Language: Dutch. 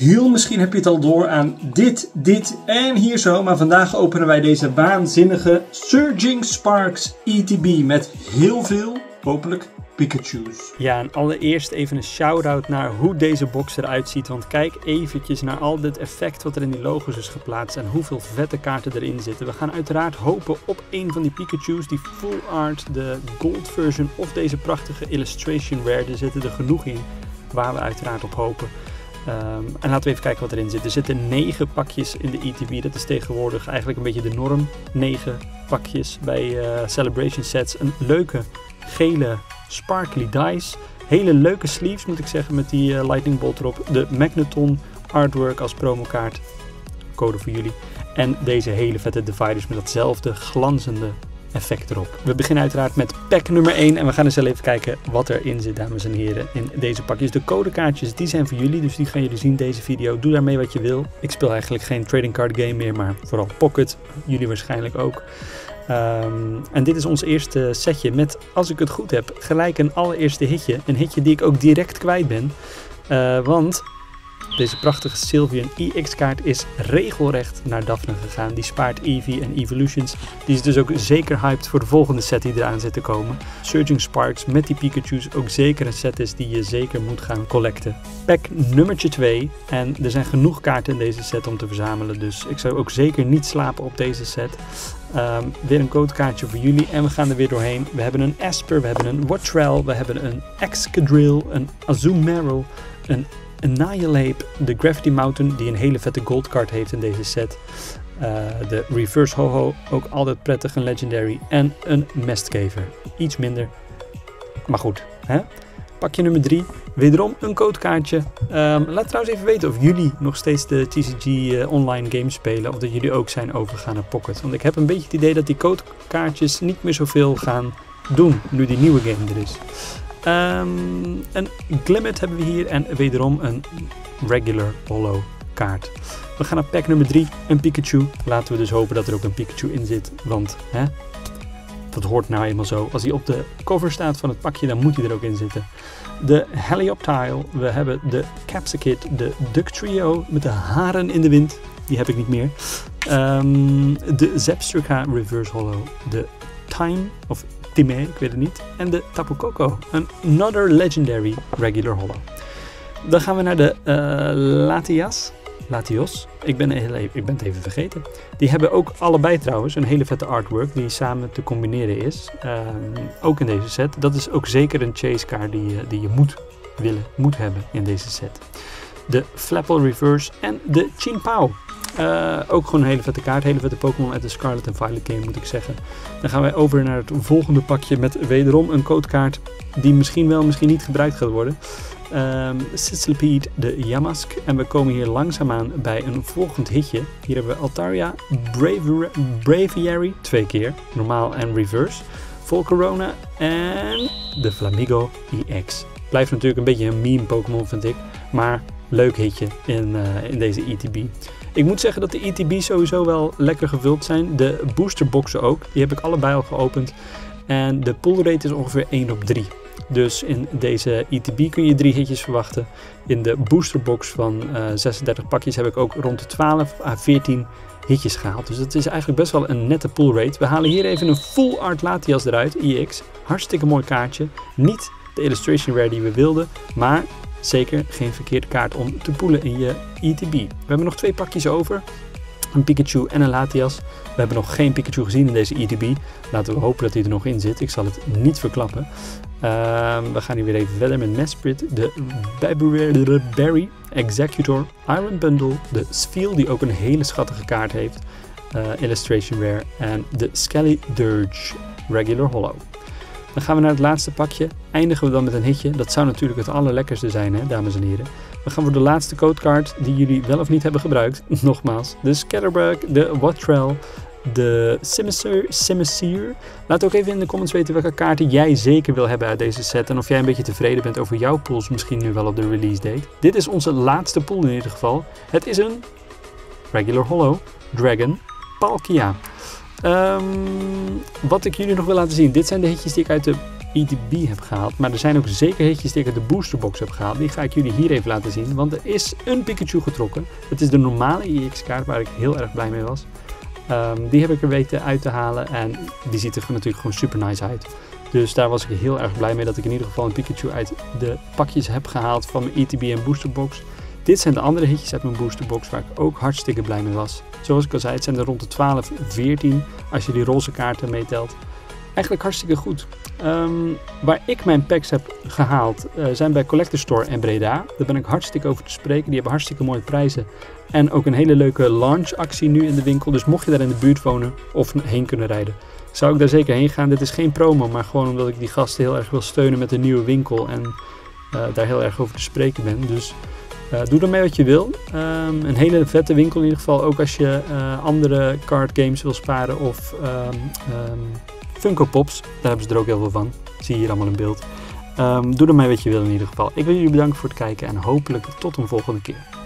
Heel misschien heb je het al door aan dit, dit en hier zo. Maar vandaag openen wij deze waanzinnige Surging Sparks ETB met heel veel, hopelijk, Pikachu's. Ja, en allereerst even een shout-out naar hoe deze box eruit ziet. Want kijk eventjes naar al dit effect wat er in die logos is geplaatst en hoeveel vette kaarten erin zitten. We gaan uiteraard hopen op een van die Pikachu's, die full art, de gold version of deze prachtige illustration rare. Er zitten er genoeg in waar we uiteraard op hopen. Um, en laten we even kijken wat erin zit. Er zitten 9 pakjes in de ETB. Dat is tegenwoordig eigenlijk een beetje de norm. 9 pakjes bij uh, Celebration sets. Een leuke gele sparkly dice. Hele leuke sleeves moet ik zeggen met die uh, lightning bolt erop. De Magneton artwork als promokaart. Code voor jullie. En deze hele vette dividers met datzelfde glanzende effect erop. We beginnen uiteraard met pack nummer 1 en we gaan eens even kijken wat erin zit, dames en heren, in deze pakjes. De codekaartjes, die zijn voor jullie, dus die gaan jullie zien deze video. Doe daarmee wat je wil. Ik speel eigenlijk geen trading card game meer, maar vooral Pocket. Jullie waarschijnlijk ook. Um, en dit is ons eerste setje met, als ik het goed heb, gelijk een allereerste hitje. Een hitje die ik ook direct kwijt ben. Uh, want deze prachtige Sylveon EX-kaart is regelrecht naar Daphne gegaan. Die spaart Eevee en Evolutions. Die is dus ook zeker hyped voor de volgende set die eraan zit te komen. Surging Sparks met die Pikachu's ook zeker een set is die je zeker moet gaan collecten. Pack nummertje 2. En er zijn genoeg kaarten in deze set om te verzamelen. Dus ik zou ook zeker niet slapen op deze set. Um, weer een codekaartje voor jullie en we gaan er weer doorheen. We hebben een Asper, we hebben een Wattrell, we hebben een Excadrill, een Azumarill, een Annihilate, de Gravity Mountain, die een hele vette gold card heeft in deze set. Uh, de Reverse Ho-Ho, ook altijd prettig en legendary. En een Mestkever, iets minder, maar goed. Hè? Pakje nummer 3, wederom een codekaartje. Um, laat trouwens even weten of jullie nog steeds de TCG uh, online games spelen. Of dat jullie ook zijn overgegaan naar Pocket. Want ik heb een beetje het idee dat die codekaartjes niet meer zoveel gaan doen nu die nieuwe game er is. Um, een Glimmet hebben we hier en wederom een regular hollow kaart. We gaan naar pack nummer 3, een Pikachu. Laten we dus hopen dat er ook een Pikachu in zit, want hè, dat hoort nou eenmaal zo. Als hij op de cover staat van het pakje, dan moet hij er ook in zitten. De Helioptile, we hebben de Capsicid, de Duck Trio met de haren in de wind. Die heb ik niet meer. Um, de Zepstrika Reverse Hollow, de Time of Time, ik weet het niet. En de Tapu Koko, een Another Legendary Regular Hollow. Dan gaan we naar de uh, Latias. Latios. Ik ben, even, ik ben het even vergeten. Die hebben ook allebei trouwens een hele vette artwork die samen te combineren is. Um, ook in deze set. Dat is ook zeker een chase kaart die, die je moet willen, moet hebben in deze set. De Flapple Reverse en de Chin Pao. Uh, ook gewoon een hele vette kaart, hele vette Pokémon uit de Scarlet en Violet game moet ik zeggen. Dan gaan wij over naar het volgende pakje met wederom een codekaart die misschien wel, misschien niet gebruikt gaat worden. Um, de Yamask. En we komen hier langzaamaan bij een volgend hitje. Hier hebben we Altaria, Braviary, twee keer, normaal en reverse. Volcarona en de Flamigo EX. Blijft natuurlijk een beetje een meme Pokémon vind ik, maar leuk hitje in, uh, in deze ETB. Ik moet zeggen dat de ETB sowieso wel lekker gevuld zijn. De boosterboxen ook. Die heb ik allebei al geopend. En de pull rate is ongeveer 1 op 3. Dus in deze ETB kun je drie hitjes verwachten. In de boosterbox van uh, 36 pakjes heb ik ook rond de 12 à 14 hitjes gehaald. Dus dat is eigenlijk best wel een nette pull rate. We halen hier even een full art Latias eruit, EX. Hartstikke mooi kaartje. Niet de illustration rare die we wilden, maar zeker geen verkeerde kaart om te poelen in je ETB. We hebben nog twee pakjes over. Een Pikachu en een Latias. We hebben nog geen Pikachu gezien in deze ETB. Laten we hopen dat hij er nog in zit. Ik zal het niet verklappen. Uh, we gaan hier weer even verder met Mesprit. De Berry Executor Iron Bundle. De Sfeel die ook een hele schattige kaart heeft. Uh, Illustration Rare. En de Skelly Dirge Regular Hollow. Dan gaan we naar het laatste pakje. Eindigen we dan met een hitje. Dat zou natuurlijk het allerlekkerste zijn, hè, dames en heren. We gaan voor de laatste codecard die jullie wel of niet hebben gebruikt. Nogmaals, de Scatterbug, de Wattrell, de Simiseer. Laat ook even in de comments weten welke kaarten jij zeker wil hebben uit deze set. En of jij een beetje tevreden bent over jouw pools misschien nu wel op de release date. Dit is onze laatste pool in ieder geval. Het is een Regular Hollow Dragon Palkia. Um, wat ik jullie nog wil laten zien. Dit zijn de hitjes die ik uit de ETB heb gehaald. Maar er zijn ook zeker hitjes die ik uit de boosterbox heb gehaald. Die ga ik jullie hier even laten zien. Want er is een Pikachu getrokken. Het is de normale EX-kaart waar ik heel erg blij mee was. Ehm, die heb ik er weten uit te halen en die ziet er natuurlijk gewoon super nice uit. Dus daar was ik heel erg blij mee dat ik in ieder geval een Pikachu uit de pakjes heb gehaald van mijn ETB en boosterbox. Dit zijn de andere hitjes uit mijn boosterbox waar ik ook hartstikke blij mee was. Zoals ik al zei, het zijn er rond de 12, 14 als je die roze kaarten meetelt. Eigenlijk hartstikke goed. Ehm, waar ik mijn packs heb gehaald uh, zijn bij Collector Store en Breda. Daar ben ik hartstikke over te spreken. Die hebben hartstikke mooie prijzen. En ook een hele leuke launch-actie nu in de winkel. Dus mocht je daar in de buurt wonen of heen kunnen rijden, zou ik daar zeker heen gaan. Dit is geen promo, maar gewoon omdat ik die gasten heel erg wil steunen met een nieuwe winkel. En uh, daar heel erg over te spreken ben. Dus uh, doe ermee wat je wil. Um, een hele vette winkel in ieder geval. Ook als je uh, andere card games wil sparen of um, um, Funko Pops. Daar hebben ze er ook heel veel van. Zie je hier allemaal in beeld. doe ermee wat je wil in ieder geval. Ik wil jullie bedanken voor het kijken en hopelijk tot een volgende keer.